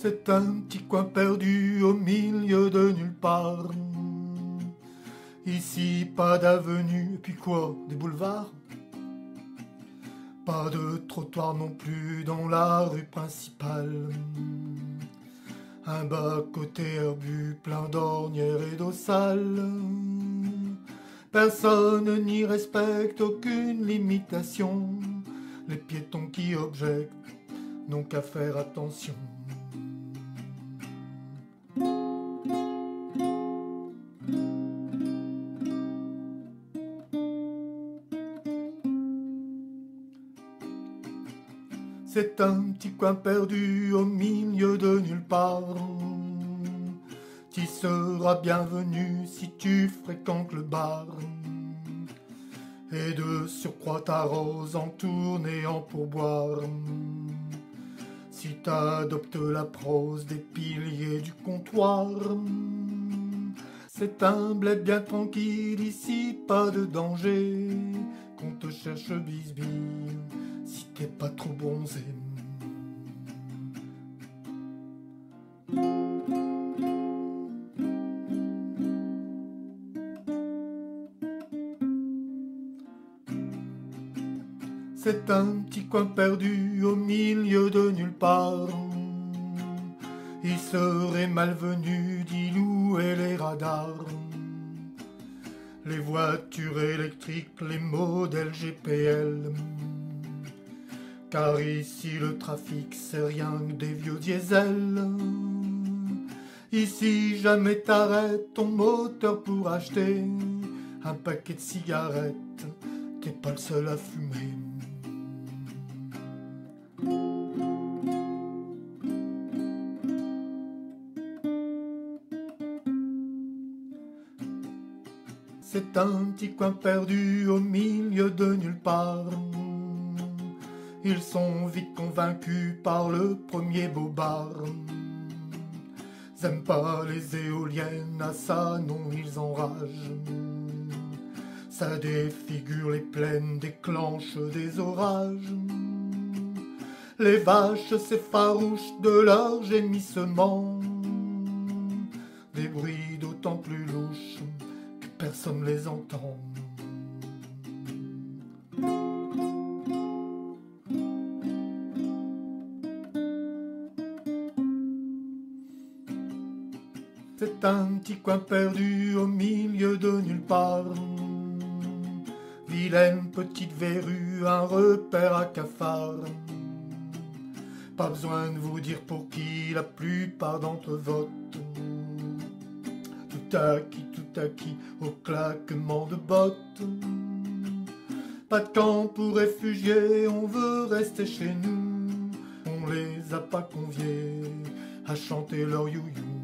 C'est un petit coin perdu au milieu de nulle part. Ici, pas d'avenue, et puis quoi, des boulevards? Pas de trottoir non plus dans la rue principale. Un bas côté herbu, plein d'ornières et d'eau sale. Personne n'y respecte aucune limitation. Les piétons qui objectent n'ont qu'à faire attention. C'est un petit coin perdu au milieu de nulle part. Tu seras bienvenu si tu fréquentes le bar. Et de surcroît ta rose en tournée en pourboire. Si t'adoptes la prose des piliers du comptoir. C'est humble et bien tranquille, ici pas de danger. Qu'on te cherche bisbille pas trop bronzé. C'est un petit coin perdu au milieu de nulle part. Il serait malvenu d'y louer les radars. Les voitures électriques, les modèles GPL. Car ici le trafic c'est rien que des vieux diesels. Ici jamais t'arrêtes ton moteur pour acheter un paquet de cigarettes. T'es pas le seul à fumer. C'est un petit coin perdu au milieu de nulle part. Ils sont vite convaincus par le premier bar. Ils pas les éoliennes, à ça non ils enragent. Ça défigure les plaines, déclenche des orages. Les vaches s'effarouchent de leur gémissement. Des bruits d'autant plus louches que personne les entend. C'est un petit coin perdu au milieu de nulle part. Vilaine petite verrue, un repère à cafard. Pas besoin de vous dire pour qui la plupart d'entre votent. Tout acquis, tout acquis, au claquement de bottes. Pas de camp pour réfugiés, on veut rester chez nous. On les a pas conviés à chanter leur you-you.